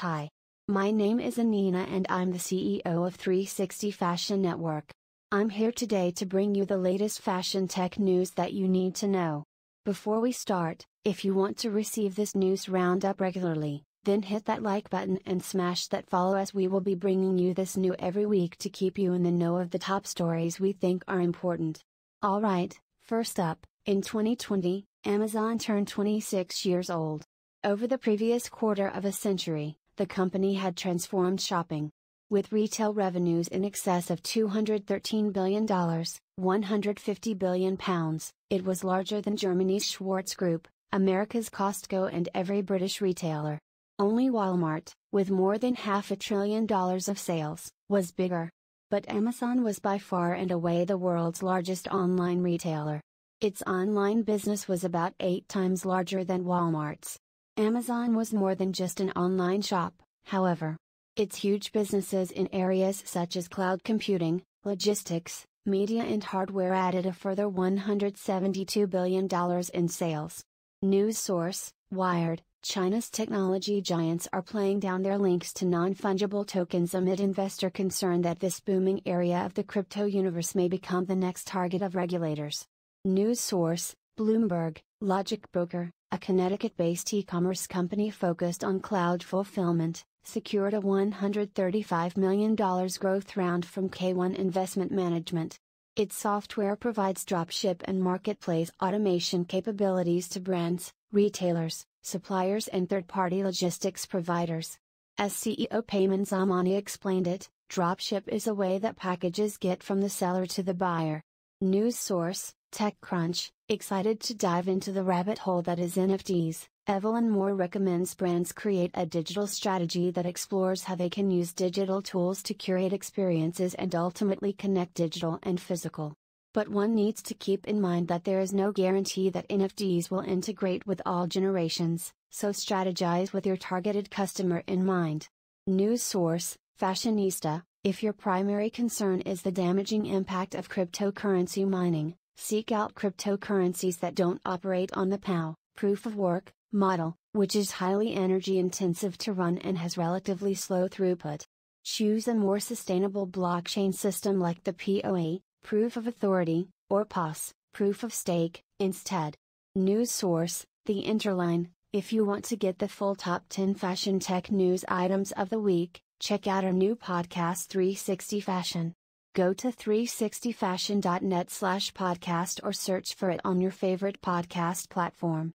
Hi. My name is Anina and I'm the CEO of 360 Fashion Network. I'm here today to bring you the latest fashion tech news that you need to know. Before we start, if you want to receive this news roundup regularly, then hit that like button and smash that follow as we will be bringing you this new every week to keep you in the know of the top stories we think are important. Alright, first up, in 2020, Amazon turned 26 years old. Over the previous quarter of a century, the company had transformed shopping. With retail revenues in excess of $213 billion, 150 billion pounds, it was larger than Germany's Schwarz Group, America's Costco and every British retailer. Only Walmart, with more than half a trillion dollars of sales, was bigger. But Amazon was by far and away the world's largest online retailer. Its online business was about eight times larger than Walmart's. Amazon was more than just an online shop, however. Its huge businesses in areas such as cloud computing, logistics, media and hardware added a further $172 billion in sales. News source, Wired, China's technology giants are playing down their links to non fungible tokens amid investor concern that this booming area of the crypto universe may become the next target of regulators. News source, Bloomberg, Logic Broker, a Connecticut based e commerce company focused on cloud fulfillment, secured a $135 million growth round from K1 Investment Management. Its software provides dropship and marketplace automation capabilities to brands, retailers, suppliers, and third party logistics providers. As CEO Payman Zamani explained it, dropship is a way that packages get from the seller to the buyer. News source, TechCrunch, excited to dive into the rabbit hole that is NFTs, Evelyn Mora recommends brands create a digital strategy that explores how they can use digital tools to curate experiences and ultimately connect digital and physical. But one needs to keep in mind that there is no guarantee that NFTs will integrate with all generations, so strategize with your targeted customer in mind. News source, Fashionista, if your primary concern is the damaging impact of cryptocurrency mining, Seek out cryptocurrencies that don't operate on the POW, proof of work, model, which is highly energy intensive to run and has relatively slow throughput. Choose a more sustainable blockchain system like the POA, proof of authority, or POS, proof of stake, instead. News source, The Interline. If you want to get the full top 10 fashion tech news items of the week, check out our new podcast 360 Fashion. Go to 360fashion.net slash podcast or search for it on your favorite podcast platform.